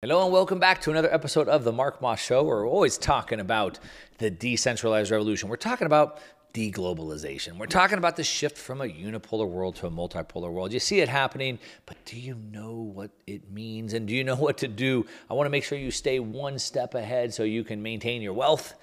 Hello and welcome back to another episode of the Mark Moss Show. We're always talking about the decentralized revolution. We're talking about deglobalization. We're talking about the shift from a unipolar world to a multipolar world. You see it happening, but do you know what it means and do you know what to do? I want to make sure you stay one step ahead so you can maintain your wealth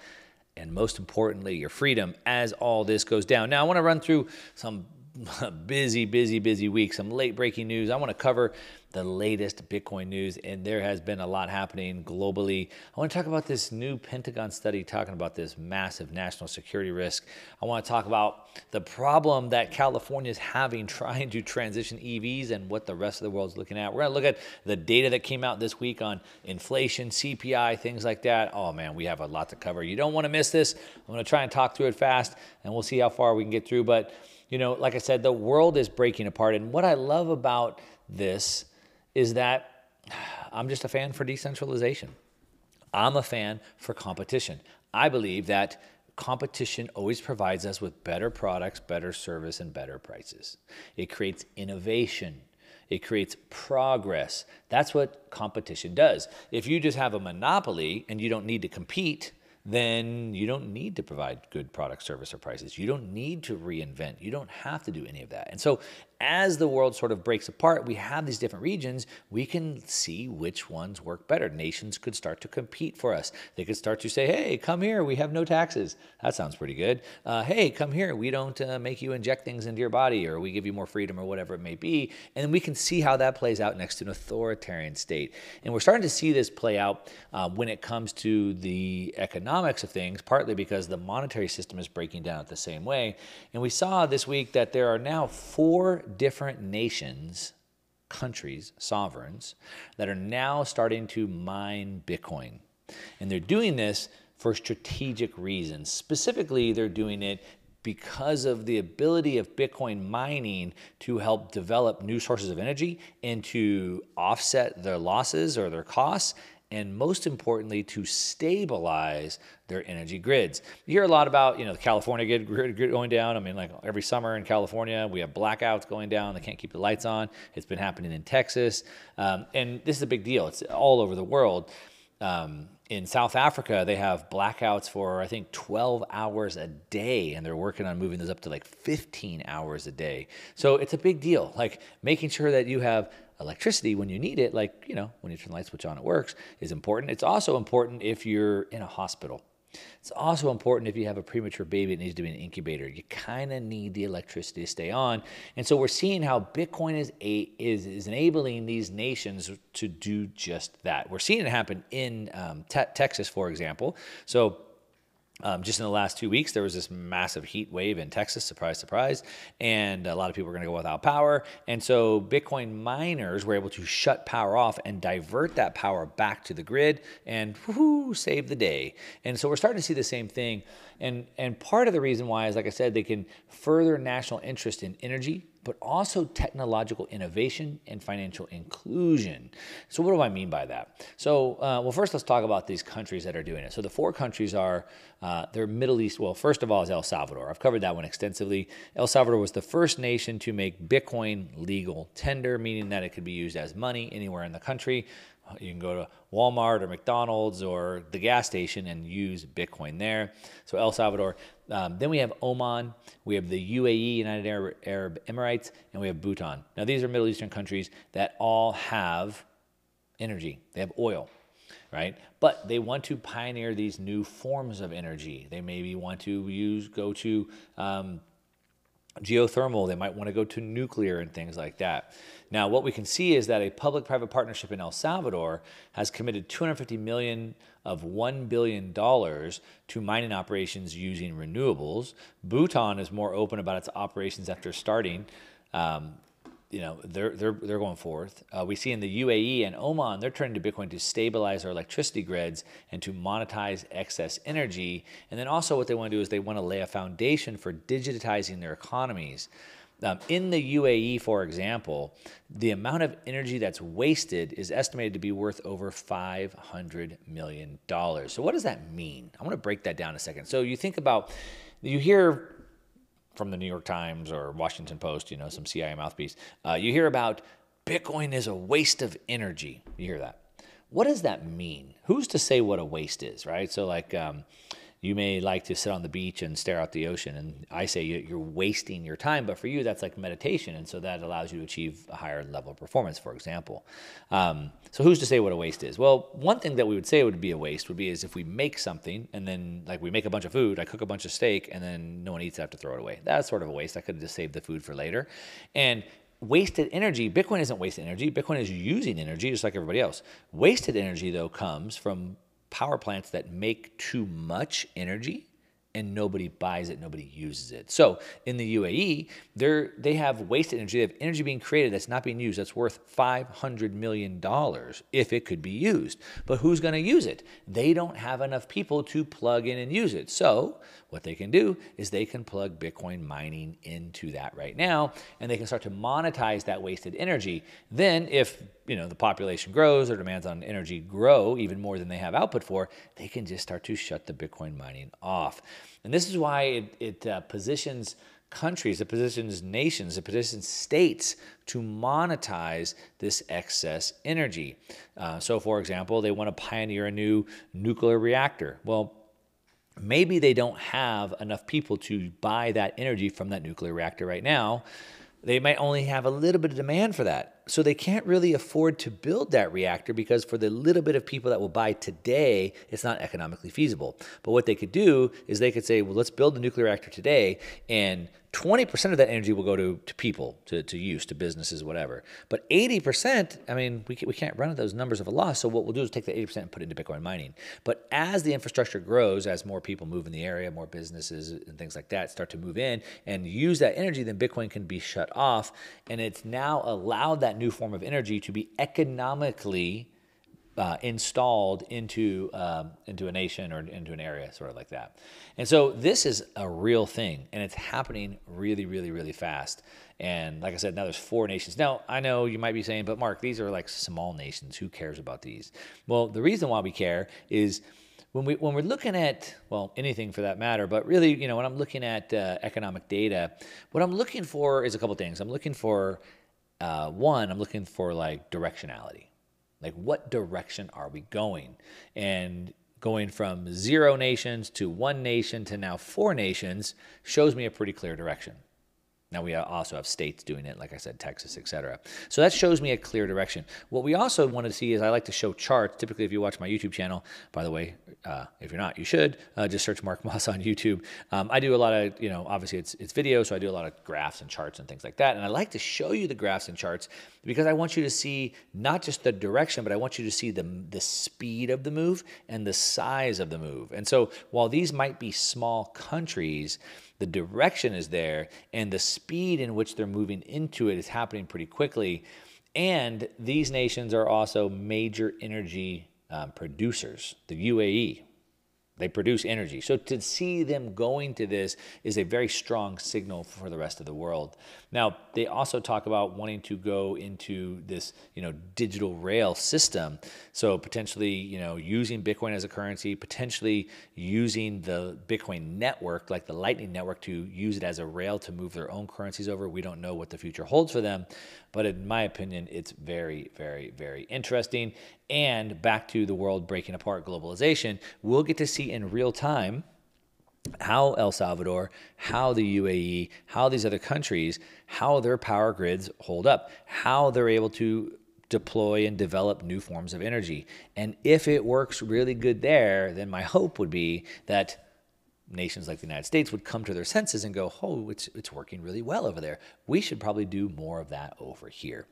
and most importantly, your freedom as all this goes down. Now, I want to run through some busy, busy, busy week, some late breaking news. I want to cover the latest Bitcoin news, and there has been a lot happening globally. I want to talk about this new Pentagon study talking about this massive national security risk. I want to talk about the problem that California is having trying to transition EVs and what the rest of the world is looking at. We're going to look at the data that came out this week on inflation, CPI, things like that. Oh man, we have a lot to cover. You don't want to miss this. I'm going to try and talk through it fast, and we'll see how far we can get through. But you know, like I said, the world is breaking apart, and what I love about this is that I'm just a fan for decentralization. I'm a fan for competition. I believe that competition always provides us with better products, better service, and better prices. It creates innovation. It creates progress. That's what competition does. If you just have a monopoly and you don't need to compete, then you don't need to provide good product, service, or prices. You don't need to reinvent. You don't have to do any of that. And so as the world sort of breaks apart, we have these different regions, we can see which ones work better. Nations could start to compete for us. They could start to say, hey, come here, we have no taxes. That sounds pretty good. Uh, hey, come here, we don't uh, make you inject things into your body or we give you more freedom or whatever it may be. And we can see how that plays out next to an authoritarian state. And we're starting to see this play out uh, when it comes to the economics of things, partly because the monetary system is breaking down at the same way. And we saw this week that there are now four different nations, countries, sovereigns, that are now starting to mine Bitcoin. And they're doing this for strategic reasons. Specifically, they're doing it because of the ability of Bitcoin mining to help develop new sources of energy and to offset their losses or their costs and most importantly, to stabilize their energy grids. You hear a lot about, you know, the California grid, going down. I mean, like every summer in California, we have blackouts going down. They can't keep the lights on. It's been happening in Texas. Um, and this is a big deal. It's all over the world. Um, in South Africa, they have blackouts for, I think, 12 hours a day, and they're working on moving this up to like 15 hours a day. So it's a big deal. Like making sure that you have electricity when you need it, like, you know, when you turn the light switch on, it works, is important. It's also important if you're in a hospital. It's also important if you have a premature baby that needs to be in an incubator. You kind of need the electricity to stay on. And so we're seeing how Bitcoin is, a, is, is enabling these nations to do just that. We're seeing it happen in um, te Texas, for example. So um, just in the last two weeks, there was this massive heat wave in Texas, surprise, surprise, and a lot of people were going to go without power. And so Bitcoin miners were able to shut power off and divert that power back to the grid and save the day. And so we're starting to see the same thing. And, and part of the reason why is, like I said, they can further national interest in energy, but also technological innovation and financial inclusion. So, what do I mean by that? So, uh, well, first let's talk about these countries that are doing it. So, the four countries are uh, they're Middle East. Well, first of all is El Salvador. I've covered that one extensively. El Salvador was the first nation to make Bitcoin legal tender, meaning that it could be used as money anywhere in the country. You can go to Walmart or McDonald's or the gas station and use Bitcoin there. So El Salvador. Um, then we have Oman, we have the UAE, United Arab, Arab Emirates, and we have Bhutan. Now these are Middle Eastern countries that all have energy. They have oil, right? But they want to pioneer these new forms of energy. They maybe want to use go to um, geothermal. They might want to go to nuclear and things like that. Now, what we can see is that a public-private partnership in El Salvador has committed 250 million of $1 billion to mining operations using renewables. Bhutan is more open about its operations after starting. Um, you know, they're, they're, they're going forth. Uh, we see in the UAE and Oman, they're turning to Bitcoin to stabilize their electricity grids and to monetize excess energy. And then also what they want to do is they want to lay a foundation for digitizing their economies. Um, in the UAE, for example, the amount of energy that's wasted is estimated to be worth over $500 million. So, what does that mean? I want to break that down a second. So, you think about, you hear from the New York Times or Washington Post, you know, some CIA mouthpiece, uh, you hear about Bitcoin is a waste of energy. You hear that. what does that mean? Who's to say what a waste is, right? So, like, um, you may like to sit on the beach and stare out the ocean, and I say you're wasting your time, but for you, that's like meditation, and so that allows you to achieve a higher level of performance, for example. Um, so, who's to say what a waste is? Well, one thing that we would say would be a waste would be is if we make something and then, like, we make a bunch of food, I cook a bunch of steak, and then no one eats it, I have to throw it away. That's sort of a waste. I could have just saved the food for later. And wasted energy, Bitcoin isn't wasted energy. Bitcoin is using energy just like everybody else. Wasted energy, though, comes from power plants that make too much energy and nobody buys it, nobody uses it. So in the UAE, they they have wasted energy. They have energy being created that's not being used. That's worth five hundred million dollars if it could be used. But who's going to use it? They don't have enough people to plug in and use it. So what they can do is they can plug Bitcoin mining into that right now, and they can start to monetize that wasted energy. Then, if you know the population grows or demands on energy grow even more than they have output for, they can just start to shut the Bitcoin mining off. And this is why it, it uh, positions countries, it positions nations, it positions states to monetize this excess energy. Uh, so, for example, they want to pioneer a new nuclear reactor. Well, maybe they don't have enough people to buy that energy from that nuclear reactor right now. They might only have a little bit of demand for that so they can't really afford to build that reactor because for the little bit of people that will buy today, it's not economically feasible. But what they could do is they could say, well, let's build a nuclear reactor today, and 20% of that energy will go to, to people, to, to use, to businesses, whatever. But 80%, I mean, we, we can't run at those numbers of a loss. So what we'll do is take the 80% and put it into Bitcoin mining. But as the infrastructure grows, as more people move in the area, more businesses and things like that start to move in and use that energy, then Bitcoin can be shut off. And it's now allowed that new form of energy to be economically uh, installed into um, into a nation or into an area, sort of like that. And so this is a real thing, and it's happening really, really, really fast. And like I said, now there's four nations. Now I know you might be saying, but Mark, these are like small nations. Who cares about these? Well, the reason why we care is when we when we're looking at well anything for that matter, but really you know when I'm looking at uh, economic data, what I'm looking for is a couple things. I'm looking for uh, one, I'm looking for like directionality. Like, what direction are we going? And going from zero nations to one nation to now four nations shows me a pretty clear direction. Now we also have states doing it, like I said, Texas, et cetera. So that shows me a clear direction. What we also want to see is I like to show charts. Typically, if you watch my YouTube channel, by the way, uh, if you're not, you should uh, just search Mark Moss on YouTube. Um, I do a lot of, you know, obviously it's it's video, so I do a lot of graphs and charts and things like that. And I like to show you the graphs and charts because I want you to see not just the direction, but I want you to see the the speed of the move and the size of the move. And so while these might be small countries the direction is there and the speed in which they're moving into it is happening pretty quickly. And these nations are also major energy um, producers. The UAE, they produce energy. So to see them going to this is a very strong signal for the rest of the world. Now, they also talk about wanting to go into this, you know, digital rail system. So potentially, you know, using Bitcoin as a currency, potentially using the Bitcoin network, like the Lightning network, to use it as a rail to move their own currencies over. We don't know what the future holds for them, but in my opinion, it's very, very, very interesting. And back to the world breaking apart globalization, we'll get to see in real time how El Salvador, how the UAE, how these other countries, how their power grids hold up, how they're able to deploy and develop new forms of energy. And if it works really good there, then my hope would be that nations like the United States would come to their senses and go, oh, it's, it's working really well over there. We should probably do more of that over here.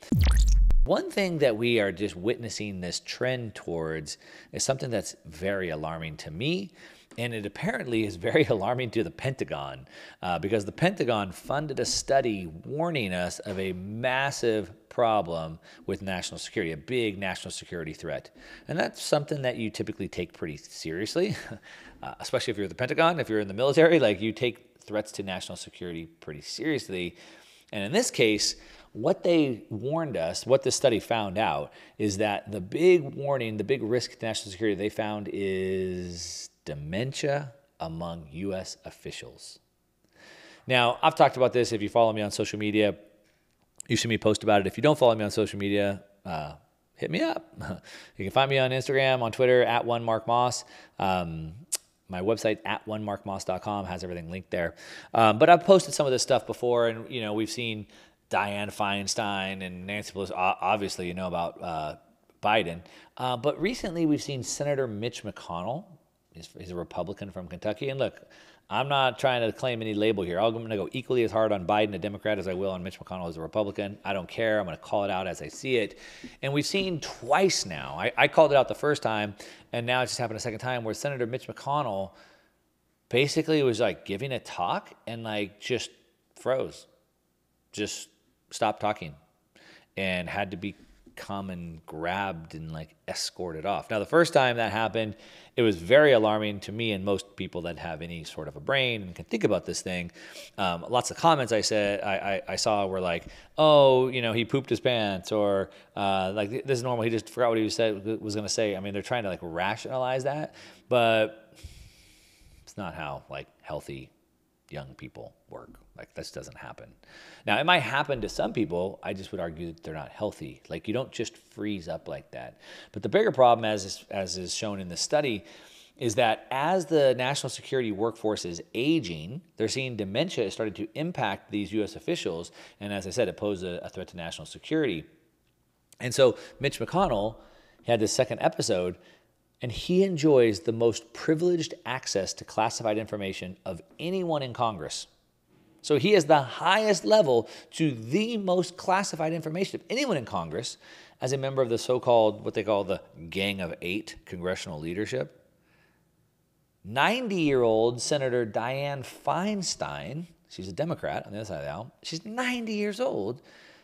One thing that we are just witnessing this trend towards is something that's very alarming to me. And it apparently is very alarming to the Pentagon uh, because the Pentagon funded a study warning us of a massive problem with national security, a big national security threat. And that's something that you typically take pretty seriously, uh, especially if you're the Pentagon, if you're in the military, like you take threats to national security pretty seriously. And in this case, what they warned us, what this study found out, is that the big warning, the big risk to national security they found is dementia among U.S. officials. Now, I've talked about this. If you follow me on social media, you see me post about it. If you don't follow me on social media, uh, hit me up. you can find me on Instagram, on Twitter at one Mark Moss. Um, my website at onemarkmoss.com has everything linked there. Um, but I've posted some of this stuff before, and you know we've seen Dianne Feinstein and Nancy Pelosi. Obviously, you know about uh, Biden, uh, but recently we've seen Senator Mitch McConnell. He's, he's a Republican from Kentucky, and look, I'm not trying to claim any label here. I'm going to go equally as hard on Biden, a Democrat, as I will on Mitch McConnell as a Republican. I don't care. I'm going to call it out as I see it. And we've seen twice now. I, I called it out the first time, and now it just happened a second time where Senator Mitch McConnell basically was like giving a talk and like just froze, just stopped talking, and had to be come and grabbed and like escorted off. Now, the first time that happened, it was very alarming to me and most people that have any sort of a brain and can think about this thing. Um, lots of comments I said I, I, I, saw were like, "Oh, you know, he pooped his pants," or uh, like this is normal. He just forgot what he said was going to say. I mean, they're trying to like rationalize that, but it's not how like healthy young people work. Like this doesn't happen. Now it might happen to some people. I just would argue that they're not healthy. Like you don't just freeze up like that. But the bigger problem, as is, as is shown in the study, is that as the national security workforce is aging, they're seeing dementia is starting to impact these U.S. officials, and as I said, it poses a, a threat to national security. And so Mitch McConnell had this second episode and he enjoys the most privileged access to classified information of anyone in Congress. So he has the highest level to the most classified information of anyone in Congress as a member of the so called, what they call the Gang of Eight congressional leadership. 90 year old Senator Dianne Feinstein, she's a Democrat on the other side of the aisle, she's 90 years old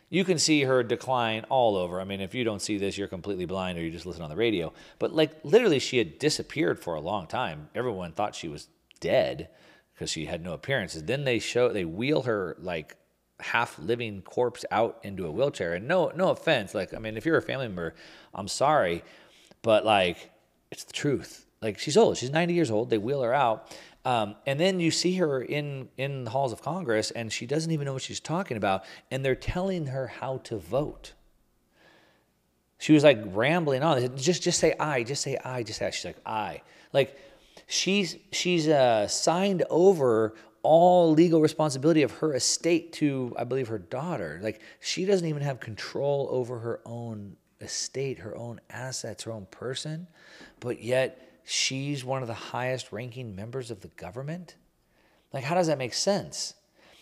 you can see her decline all over. I mean, if you don't see this, you're completely blind or you just listen on the radio. But like literally, she had disappeared for a long time. Everyone thought she was dead because she had no appearances. Then they show they wheel her like half living corpse out into a wheelchair. And no, no offense. Like, I mean, if you're a family member, I'm sorry, but like, it's the truth. Like, she's old. She's 90 years old. They wheel her out. Um, and then you see her in in the halls of Congress, and she doesn't even know what she's talking about, and they're telling her how to vote. She was like rambling on. Just just say aye. Just say aye. Just say. She's like aye. Like she's she's uh, signed over all legal responsibility of her estate to I believe her daughter. Like she doesn't even have control over her own estate, her own assets, her own person, but yet she's one of the highest ranking members of the government? Like, how does that make sense?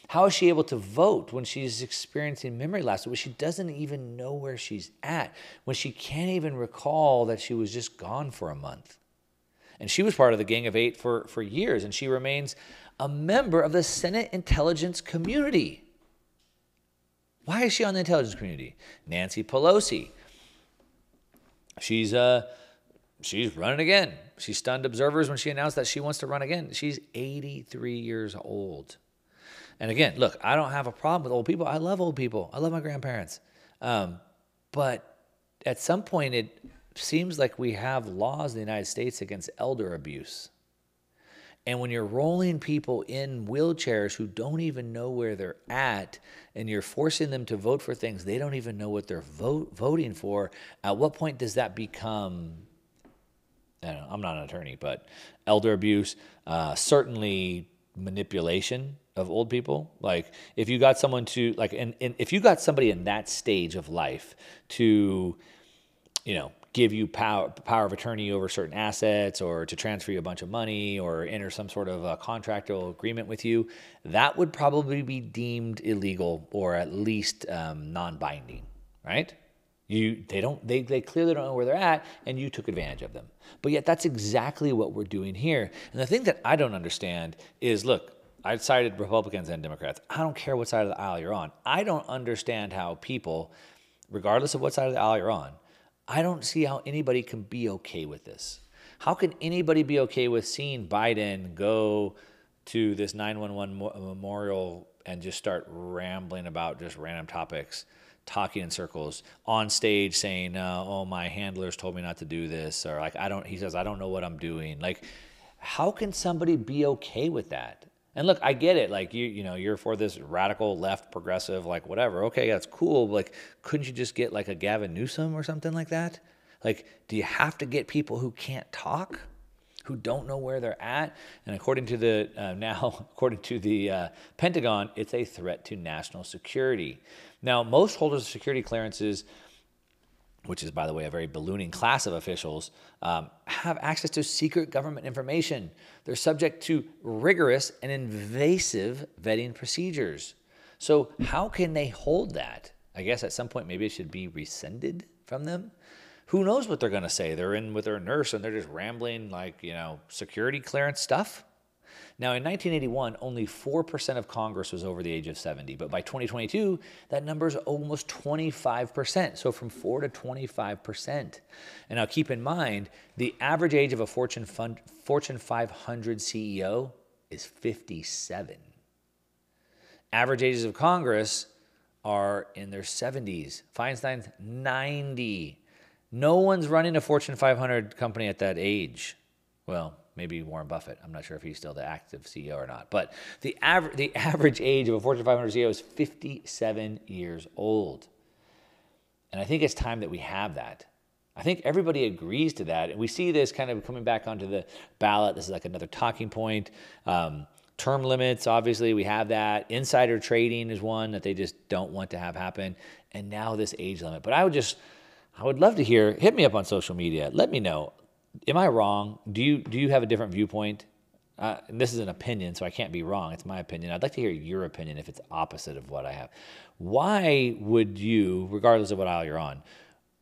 How is she able to vote when she's experiencing memory loss, when she doesn't even know where she's at, when she can't even recall that she was just gone for a month? And she was part of the Gang of Eight for, for years, and she remains a member of the Senate intelligence community. Why is she on the intelligence community? Nancy Pelosi. She's a uh, she's running again. She stunned observers when she announced that she wants to run again. She's 83 years old. And again, look, I don't have a problem with old people. I love old people. I love my grandparents. Um, but at some point, it seems like we have laws in the United States against elder abuse. And when you're rolling people in wheelchairs who don't even know where they're at, and you're forcing them to vote for things they don't even know what they're vote, voting for, at what point does that become know, I'm not an attorney, but elder abuse, uh, certainly manipulation of old people. Like if you got someone to like, and, and if you got somebody in that stage of life to, you know, give you power power of attorney over certain assets or to transfer you a bunch of money or enter some sort of a contractual agreement with you, that would probably be deemed illegal or at least um, non-binding, right? You, they don't, they, they clearly don't know where they're at, and you took advantage of them. But yet, that's exactly what we're doing here. And the thing that I don't understand is, look, I cited Republicans and Democrats. I don't care what side of the aisle you're on. I don't understand how people, regardless of what side of the aisle you're on, I don't see how anybody can be okay with this. How can anybody be okay with seeing Biden go to this 911 memorial and just start rambling about just random topics? Talking in circles on stage saying uh, oh my handlers told me not to do this or like i don't he says i don't know what i'm doing like how can somebody be okay with that And look, I get it. Like you, you know, you're for this radical left, progressive, like whatever. Okay, that's cool. But like, couldn't you just get like a Gavin Newsom or something like that? Like, do you have to get people who can't talk, who don't know where they're at? And according to the uh, now, according to the uh, Pentagon, it's a threat to national security. Now, most holders of security clearances which is, by the way, a very ballooning class of officials, um, have access to secret government information. They're subject to rigorous and invasive vetting procedures. So, how can they hold that? I guess at some point, maybe it should be rescinded from them. Who knows what they're going to say? They're in with their nurse and they're just rambling like, you know, security clearance stuff. Now, in 1981, only 4% of Congress was over the age of 70, but by 2022, that number is almost 25%. So from 4 to 25%. And now keep in mind, the average age of a Fortune, fund, Fortune 500 CEO is 57. Average ages of Congress are in their 70s. Feinstein's 90. No one's running a Fortune 500 company at that age. Well, maybe Warren Buffett. I'm not sure if he's still the active CEO or not. But the, aver- the average age of a Fortune 500 CEO is 57 years old. And I think it's time that we have that. I think everybody agrees to that. And we see this kind of coming back onto the ballot. This is like another talking point. Um, term limits, obviously, we have that. Insider trading is one that they just don't want to have happen. And now this age limit. But I would just, I would love to hear, hit me up on social media. Let me know am I wrong? Do you do you have a different viewpoint? Uh, this is an opinion, so I can't be wrong. It's my opinion. I'd like to hear your opinion if it's opposite of what I have. Why would you, regardless of what aisle you're on,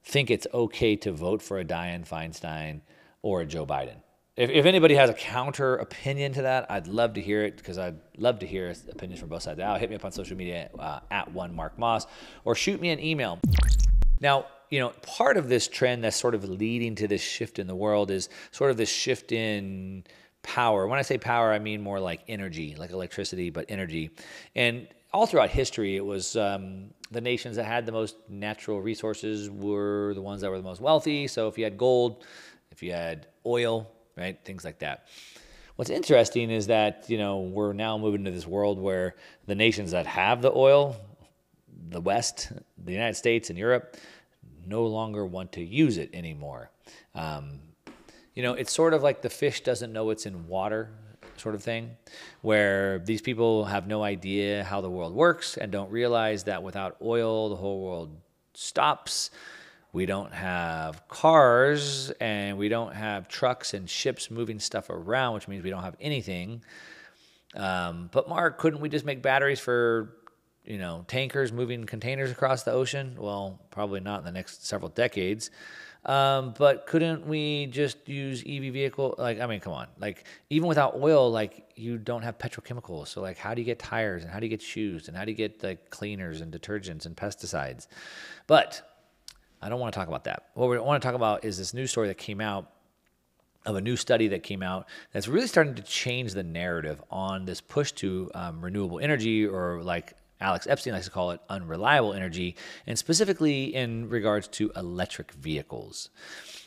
think it's okay to vote for a Dianne Feinstein or a Joe Biden? If, if anybody has a counter opinion to that, I'd love to hear it because I'd love to hear opinions from both sides. Now, hit me up on social media uh, at one Mark Moss or shoot me an email. Now, you know, part of this trend that's sort of leading to this shift in the world is sort of this shift in power. When I say power, I mean more like energy, like electricity, but energy. And all throughout history, it was um, the nations that had the most natural resources were the ones that were the most wealthy. So if you had gold, if you had oil, right, things like that. What's interesting is that you know we're now moving to this world where the nations that have the oil, the West, the United States, and Europe, no longer want to use it anymore. Um, you know, it's sort of like the fish doesn't know it's in water sort of thing, where these people have no idea how the world works and don't realize that without oil, the whole world stops. We don't have cars and we don't have trucks and ships moving stuff around, which means we don't have anything. Um, but Mark, couldn't we just make batteries for you know, tankers moving containers across the ocean? Well, probably not in the next several decades. Um, but couldn't we just use EV vehicle? Like, I mean, come on. Like, even without oil, like you don't have petrochemicals. So, like, how do you get tires and how do you get shoes and how do you get like cleaners and detergents and pesticides? But I don't want to talk about that. What we want to talk about is this new story that came out of a new study that came out that's really starting to change the narrative on this push to um, renewable energy or like Alex Epstein likes to call it unreliable energy, and specifically in regards to electric vehicles.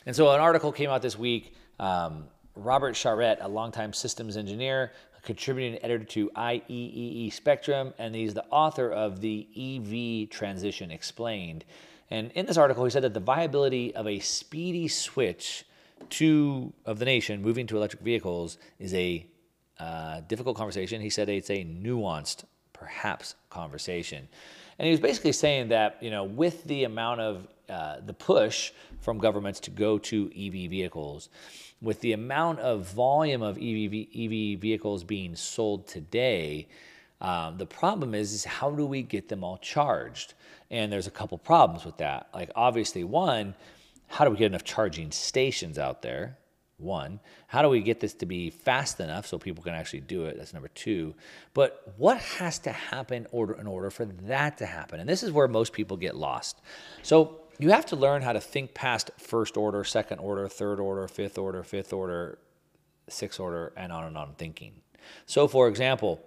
And so an article came out this week. Um, Robert Charette, a longtime systems engineer, a contributing editor to IEEE Spectrum, and he's the author of the EV Transition Explained. And in this article, he said that the viability of a speedy switch to of the nation moving to electric vehicles is a uh, difficult conversation. He said it's a nuanced perhaps conversation. And he was basically saying that, you know, with the amount of uh, the push from governments to go to EV vehicles, with the amount of volume of EV, EV vehicles being sold today, um, the problem is, is how do we get them all charged? And there's a couple problems with that. Like, obviously, one, how do we get enough charging stations out there? One. How do we get this to be fast enough so people can actually do it? That's number two. But what has to happen order in order for that to happen? And this is where most people get lost. So you have to learn how to think past first order, second order, third order, fifth order, fifth order, sixth order, and on and on thinking. So, for example,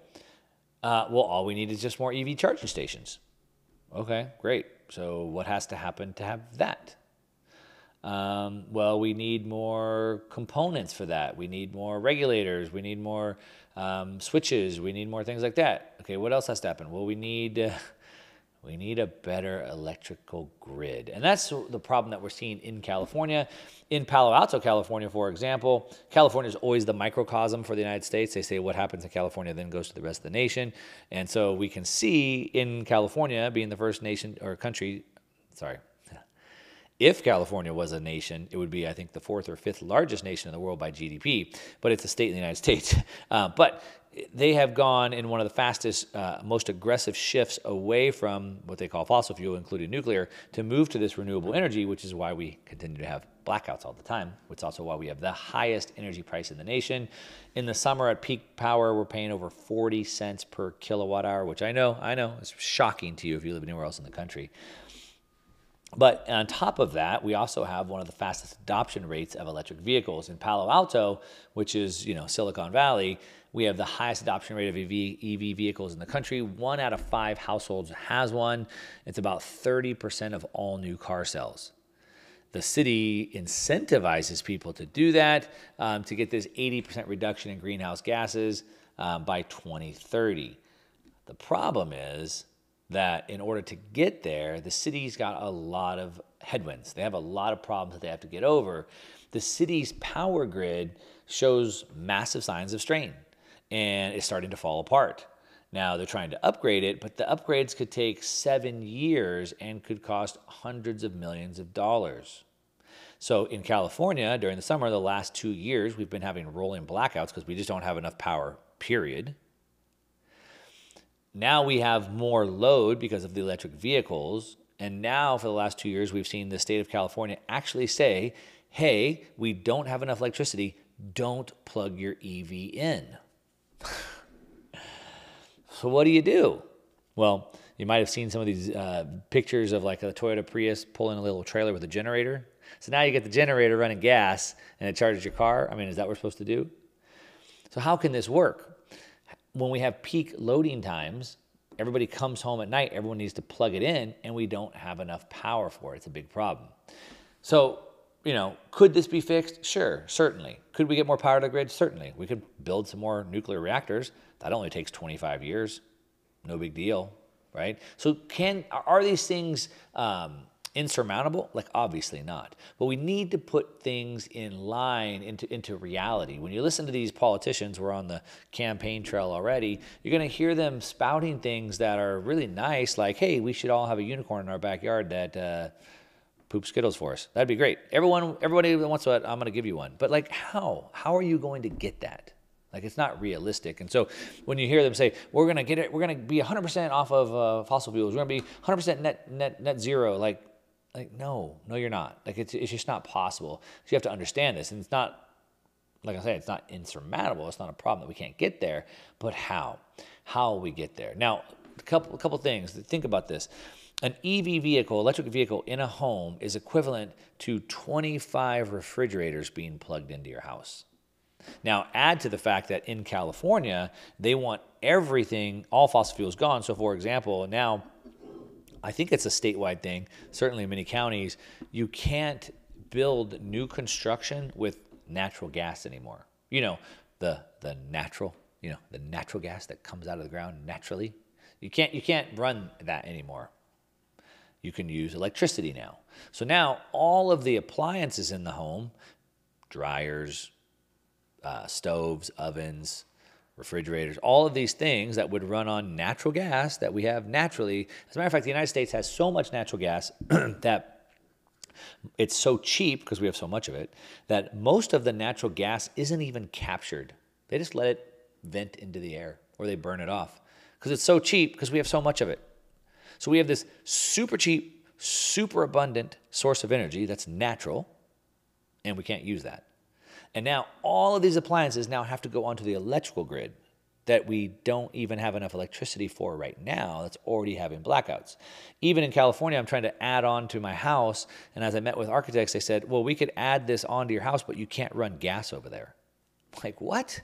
uh, well, all we need is just more EV charging stations. Okay, great. So, what has to happen to have that? Um, well, we need more components for that. We need more regulators. We need more um, switches. We need more things like that. Okay, what else has to happen? Well, we need uh, we need a better electrical grid, and that's the problem that we're seeing in California. In Palo Alto, California, for example, California is always the microcosm for the United States. They say what happens in California then goes to the rest of the nation, and so we can see in California being the first nation or country, sorry, if California was a nation, it would be, I think, the fourth or fifth largest nation in the world by GDP, but it's a state in the United States. Uh, but they have gone in one of the fastest, uh, most aggressive shifts away from what they call fossil fuel, including nuclear, to move to this renewable energy, which is why we continue to have blackouts all the time, which is also why we have the highest energy price in the nation. In the summer at peak power, we're paying over 40 cents per kilowatt hour, which I know, I know, is shocking to you if you live anywhere else in the country. But on top of that, we also have one of the fastest adoption rates of electric vehicles. In Palo Alto, which is you know Silicon Valley, we have the highest adoption rate of EV, EV vehicles in the country. One out of five households has one. It's about 30% of all new car sales. The city incentivizes people to do that um, to get this 80% reduction in greenhouse gases um, by 2030. The problem is that in order to get there, the city's got a lot of headwinds. They have a lot of problems that they have to get over. The city's power grid shows massive signs of strain and it's starting to fall apart. Now they're trying to upgrade it, but the upgrades could take seven years and could cost hundreds of millions of dollars. So in California, during the summer, the last two years, we've been having rolling blackouts because we just don't have enough power, period. Now we have more load because of the electric vehicles. And now, for the last two years, we've seen the state of California actually say, hey, we don't have enough electricity. Don't plug your EV in. so, what do you do? Well, you might have seen some of these uh, pictures of like a Toyota Prius pulling a little trailer with a generator. So now you get the generator running gas and it charges your car. I mean, is that what we're supposed to do? So, how can this work? When we have peak loading times, everybody comes home at night, everyone needs to plug it in, and we don't have enough power for it. It's a big problem. So, you know, could this be fixed? Sure, certainly. Could we get more power to the grid? Certainly. We could build some more nuclear reactors. That only takes 25 years. No big deal, right? So, can are these things um, insurmountable? Like, obviously not. But we need to put things in line into, into reality. When you listen to these politicians, we're on the campaign trail already, you're going to hear them spouting things that are really nice, like, hey, we should all have a unicorn in our backyard that. Uh, skittles for us that'd be great everyone everybody that wants that i'm going to give you one but like how how are you going to get that like it's not realistic. And so when you hear them say, we're going to get it, we're going to be 100% off of uh, fossil fuels, we're going to be 100% net, net, net zero, like like, no, no, you're not. Like, it's, it's just not possible. So you have to understand this. And it's not, like I said, it's not insurmountable. It's not a problem that we can't get there. But how? How we get there? Now, a couple, a couple things. Think about this. An EV vehicle, electric vehicle in a home is equivalent to 25 refrigerators being plugged into your house. Now, add to the fact that in California, they want everything, all fossil fuels gone. So, for example, now I think it's a statewide thing, certainly in many counties, you can't build new construction with natural gas anymore. You know, the the natural, you know, the natural gas that comes out of the ground naturally. You can't you can't run that anymore. You can use electricity now. So now all of the appliances in the home, dryers, uh, stoves, ovens, refrigerators, all of these things that would run on natural gas that we have naturally. As a matter of fact, the United States has so much natural gas that it's so cheap because we have so much of it that most of the natural gas isn't even captured. They just let it vent into the air or they burn it off because it's so cheap because we have so much of it. So we have this super cheap, super abundant source of energy that's natural, and we can't use that. And now all of these appliances now have to go onto the electrical grid that we don't even have enough electricity for right now that's already having blackouts. Even in California, I'm trying to add on to my house. And as I met with architects, they said, well, we could add this onto your house, but you can't run gas over there. Like, what?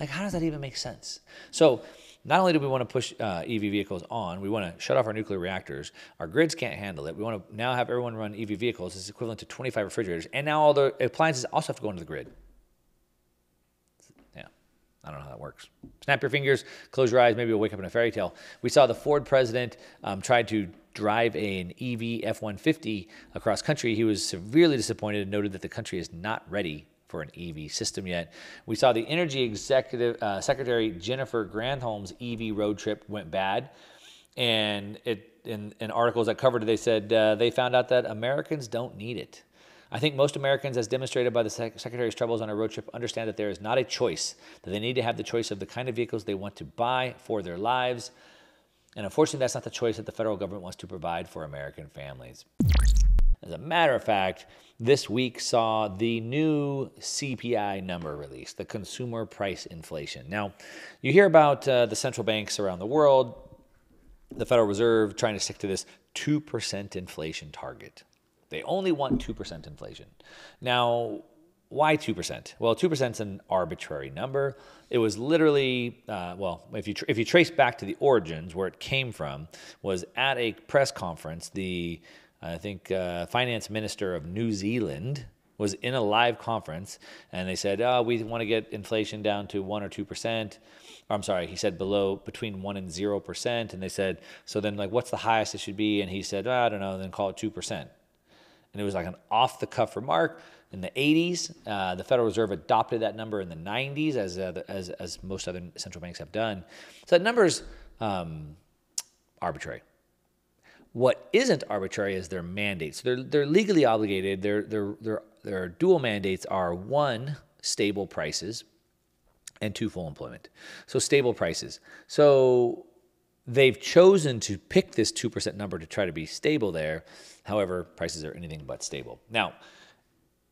Like, how does that even make sense? So, not only do we want to push uh, EV vehicles on, we want to shut off our nuclear reactors. Our grids can't handle it. We want to now have everyone run EV vehicles. It's equivalent to 25 refrigerators. And now all the appliances also have to go into the grid. I don't know how that works. Snap your fingers, close your eyes, maybe you'll wake up in a fairy tale. We saw the Ford president um, tried to drive an EV F 150 across country. He was severely disappointed and noted that the country is not ready for an EV system yet. We saw the Energy Executive uh, Secretary Jennifer Granholm's EV road trip went bad, and it in, in articles that covered it, they said uh, they found out that Americans don't need it. I think most Americans, as demonstrated by the Sec- Secretary's troubles on a road trip, understand that there is not a choice, that they need to have the choice of the kind of vehicles they want to buy for their lives. And unfortunately, that's not the choice that the federal government wants to provide for American families. As a matter of fact, this week saw the new CPI number released, the consumer price inflation. Now, you hear about uh, the central banks around the world, the Federal Reserve trying to stick to this 2% inflation target. They only want 2% inflation. Now, why 2%? Well, 2% is an arbitrary number. It was literally, uh, well, if you, tr- if you trace back to the origins, where it came from, was at a press conference, the I think uh, finance minister of New Zealand was in a live conference and they said, oh, we want to get inflation down to 1 or 2%. Or, I'm sorry, he said below between 1 and 0%. And they said, so then, like, what's the highest it should be? And he said, oh, I don't know, then call it 2%. And it was like an off the cuff remark. In the 80s, uh, the Federal Reserve adopted that number in the 90s, as, uh, as, as most other central banks have done. So that number is um, arbitrary. What isn't arbitrary is their mandates. They're, they're legally obligated. Their, their, their, their dual mandates are one, stable prices, and two, full employment. So, stable prices. So, they've chosen to pick this 2% number to try to be stable there. However, prices are anything but stable. Now,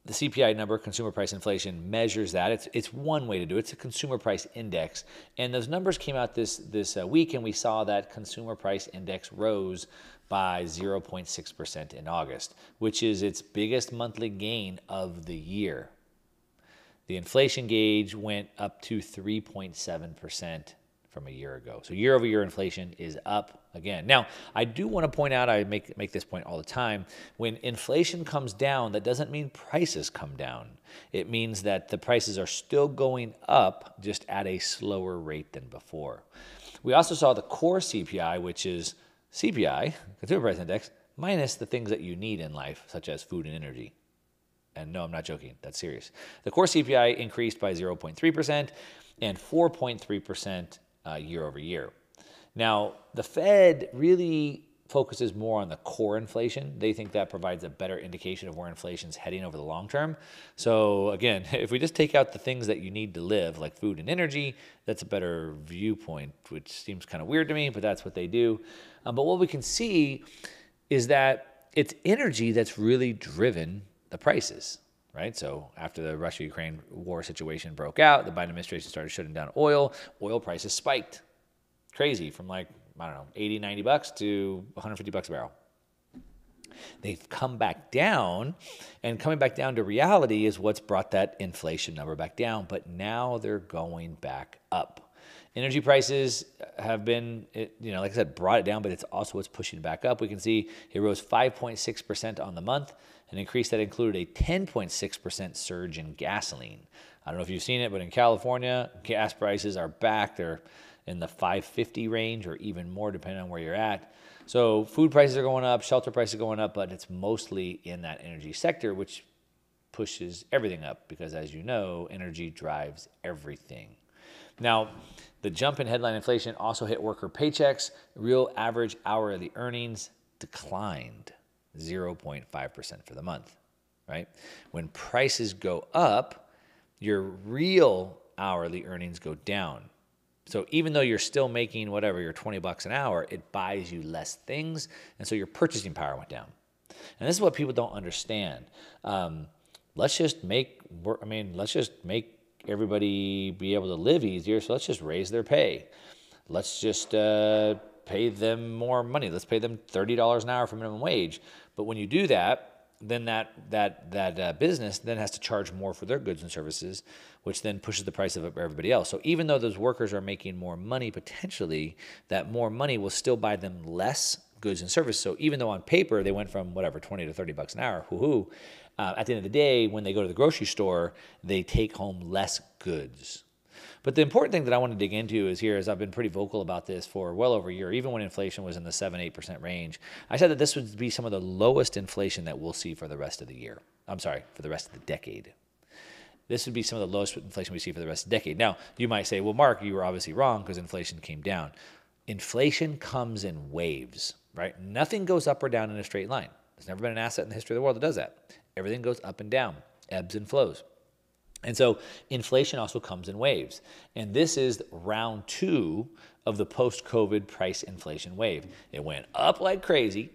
the CPI number, consumer price inflation, measures that. It's, it's one way to do it. It's a consumer price index. And those numbers came out this, this uh, week, and we saw that consumer price index rose by 0.6% in August, which is its biggest monthly gain of the year. The inflation gauge went up to 3.7% from a year ago. So year over year inflation is up again. Now, I do want to point out I make make this point all the time, when inflation comes down, that doesn't mean prices come down. It means that the prices are still going up just at a slower rate than before. We also saw the core CPI, which is CPI, Consumer Price Index, minus the things that you need in life, such as food and energy. And no, I'm not joking, that's serious. The core CPI increased by 0.3% and 4.3% uh, year over year. Now, the Fed really focuses more on the core inflation. They think that provides a better indication of where inflation is heading over the long term. So, again, if we just take out the things that you need to live, like food and energy, that's a better viewpoint, which seems kind of weird to me, but that's what they do. Um, but what we can see is that it's energy that's really driven the prices, right? So after the Russia Ukraine war situation broke out, the Biden administration started shutting down oil. Oil prices spiked crazy from like, I don't know, 80, 90 bucks to 150 bucks a barrel. They've come back down, and coming back down to reality is what's brought that inflation number back down. But now they're going back up. Energy prices have been, you know, like I said, brought it down, but it's also what's pushing back up. We can see it rose 5.6% on the month, an increase that included a 10.6% surge in gasoline. I don't know if you've seen it, but in California, gas prices are back. They're in the 550 range or even more, depending on where you're at. So food prices are going up, shelter prices are going up, but it's mostly in that energy sector, which pushes everything up because, as you know, energy drives everything. Now, the jump in headline inflation also hit worker paychecks. Real average hourly earnings declined 0.5% for the month, right? When prices go up, your real hourly earnings go down. So even though you're still making whatever, your 20 bucks an hour, it buys you less things. And so your purchasing power went down. And this is what people don't understand. Um, let's just make, I mean, let's just make everybody be able to live easier. So let's just raise their pay. Let's just uh, pay them more money. Let's pay them $30 an hour for minimum wage. But when you do that, then that that that uh, business then has to charge more for their goods and services, which then pushes the price of everybody else. So even though those workers are making more money potentially, that more money will still buy them less goods and services. So even though on paper they went from whatever 20 to 30 bucks an hour, hoo hoo, uh, at the end of the day, when they go to the grocery store, they take home less goods. But the important thing that I want to dig into is here, as I've been pretty vocal about this for well over a year, even when inflation was in the 7 8% range, I said that this would be some of the lowest inflation that we'll see for the rest of the year. I'm sorry, for the rest of the decade. This would be some of the lowest inflation we see for the rest of the decade. Now, you might say, well, Mark, you were obviously wrong because inflation came down. Inflation comes in waves, right? Nothing goes up or down in a straight line. There's never been an asset in the history of the world that does that. Everything goes up and down, ebbs and flows. And so inflation also comes in waves. And this is round two of the post COVID price inflation wave. It went up like crazy.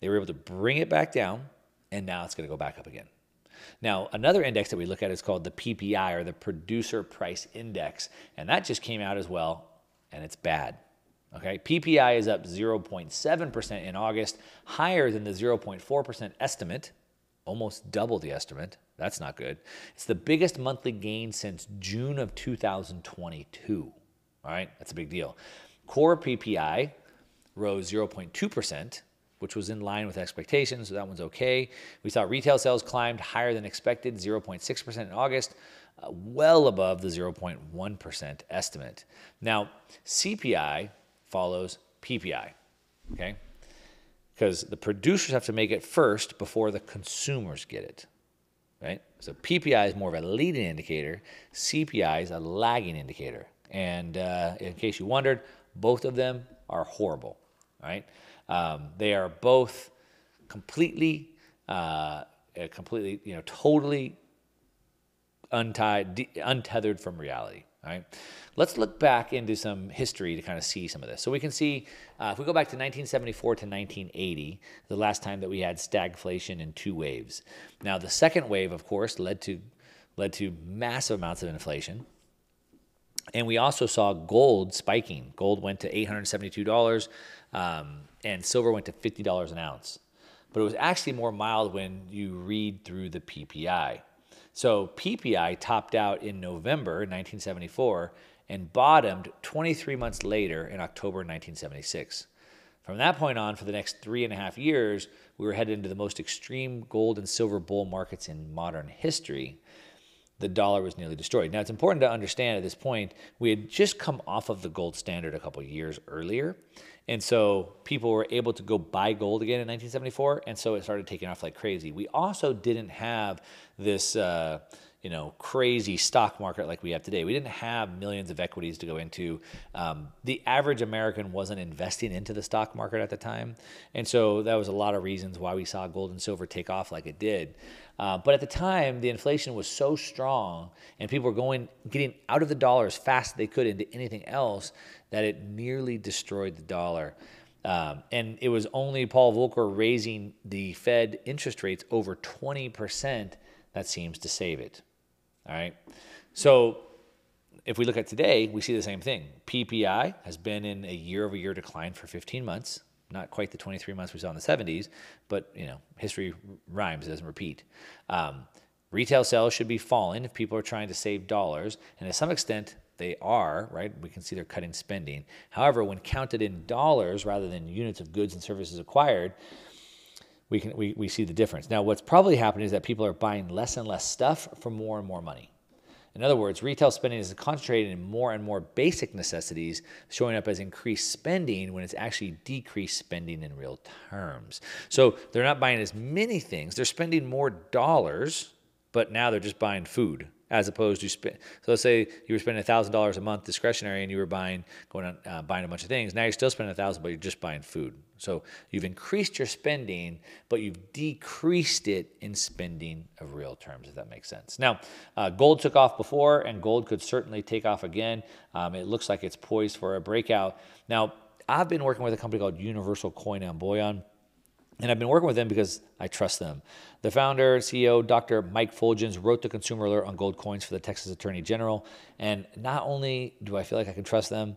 They were able to bring it back down, and now it's going to go back up again. Now, another index that we look at is called the PPI or the Producer Price Index, and that just came out as well, and it's bad. Okay, PPI is up 0.7% in August, higher than the 0.4% estimate, almost double the estimate. That's not good. It's the biggest monthly gain since June of 2022. All right, that's a big deal. Core PPI rose 0.2%, which was in line with expectations, so that one's okay. We saw retail sales climbed higher than expected, 0.6% in August, uh, well above the 0.1% estimate. Now, CPI follows PPI, okay? Because the producers have to make it first before the consumers get it right? So PPI is more of a leading indicator. CPI is a lagging indicator. And uh, in case you wondered, both of them are horrible, right? Um, they are both completely, uh, completely, you know, totally untied, untethered from reality. Right? Let's look back into some history to kind of see some of this. So we can see uh, if we go back to 1974 to 1980, the last time that we had stagflation in two waves. Now the second wave, of course, led to led to massive amounts of inflation. And we also saw gold spiking. Gold went to $872, um, and silver went to $50 an ounce. But it was actually more mild when you read through the PPI. So PPI topped out in November 1974 and bottomed 23 months later in October 1976. From that point on, for the next three and a half years, we were headed into the most extreme gold and silver bull markets in modern history. The dollar was nearly destroyed. Now, it's important to understand at this point, we had just come off of the gold standard a couple years earlier. And so people were able to go buy gold again in 1974, and so it started taking off like crazy. We also didn't have this, uh, you know, crazy stock market like we have today. We didn't have millions of equities to go into. Um, the average American wasn't investing into the stock market at the time, and so that was a lot of reasons why we saw gold and silver take off like it did. Uh, but at the time, the inflation was so strong, and people were going, getting out of the dollar as fast as they could into anything else, that it nearly destroyed the dollar. Um, and it was only Paul Volcker raising the Fed interest rates over 20% that seems to save it. All right. So if we look at today, we see the same thing. PPI has been in a year over year decline for 15 months not quite the 23 months we saw in the 70s, but you know, history rhymes, it doesn't repeat. Um, retail sales should be falling if people are trying to save dollars, and to some extent, they are, right? We can see they're cutting spending. However, when counted in dollars rather than units of goods and services acquired, we can we, we see the difference. Now, what's probably happening is that people are buying less and less stuff for more and more money. In other words, retail spending is concentrated in more and more basic necessities, showing up as increased spending when it's actually decreased spending in real terms. So they're not buying as many things, they're spending more dollars, but now they're just buying food as opposed to spend. So let's say you were spending a thousand dollars a month discretionary, and you were buying going on uh, buying a bunch of things. Now you're still spending a thousand, but you're just buying food. So you've increased your spending, but you've decreased it in spending of real terms, if that makes sense. Now, uh, gold took off before, and gold could certainly take off again. Um, it looks like it's poised for a breakout. Now, I've been working with a company called Universal Coin and Bullion. And I've been working with them because I trust them. The founder, CEO, Dr. Mike Fuljenz, wrote the consumer alert on gold coins for the Texas Attorney General. And not only do I feel like I can trust them,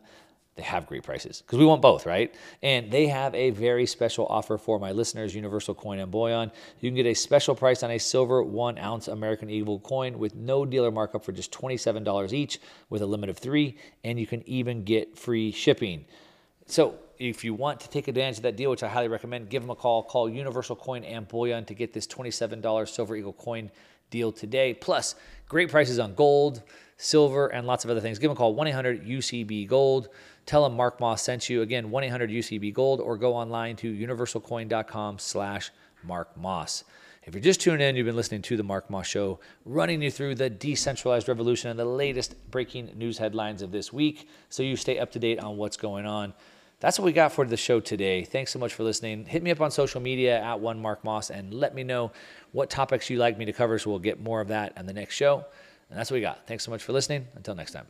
they have great prices because we want both, right? And they have a very special offer for my listeners, Universal Coin and Bullion. You can get a special price on a silver one ounce American Eagle coin with no dealer markup for just $27 each with a limit of three, and you can even get free shipping. So if you want to take advantage of that deal, which I highly recommend, give them a call. Call Universal Coin and Bullion to get this $27 Silver Eagle coin deal today. Plus, great prices on gold, silver, and lots of other things. Give them a call 1 800 UCB Gold. Tell them Mark Moss sent you. Again, 1 800 UCB Gold or go online to universalcoin.com slash Mark Moss. If you're just tuning in, you've been listening to The Mark Moss Show, running you through the decentralized revolution and the latest breaking news headlines of this week so you stay up to date on what's going on. That's what we got for the show today. Thanks so much for listening. Hit me up on social media at one Mark Moss and let me know what topics you'd like me to cover so we'll get more of that on the next show. And that's what we got. Thanks so much for listening. Until next time.